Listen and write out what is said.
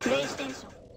PlayStation.